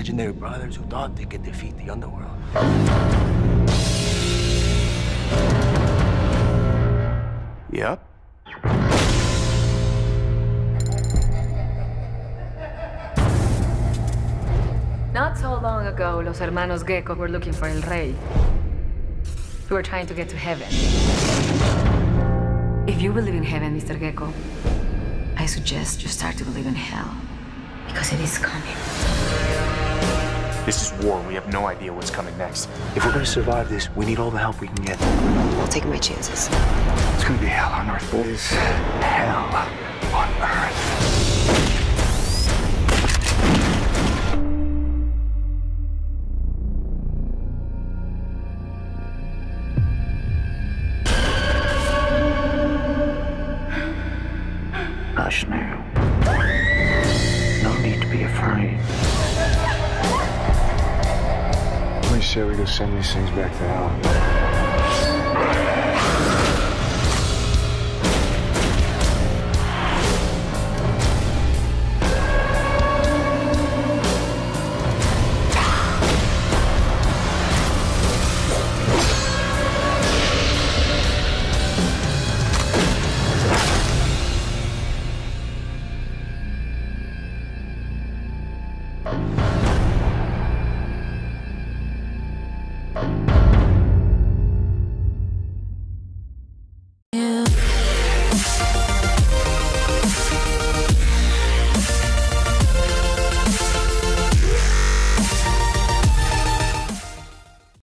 legendary brothers who thought they could defeat the underworld. Yep. Not so long ago, los hermanos Gecko were looking for El Rey. We were trying to get to heaven. If you believe in heaven, Mr. Gecko, I suggest you start to believe in hell. Because it is coming. This is war. We have no idea what's coming next. If we're gonna survive this, we need all the help we can get. I'll take my chances. It's gonna be hell on earth. boys. hell on earth. Hush now. No need to be afraid. shit, we can send these things back to hell.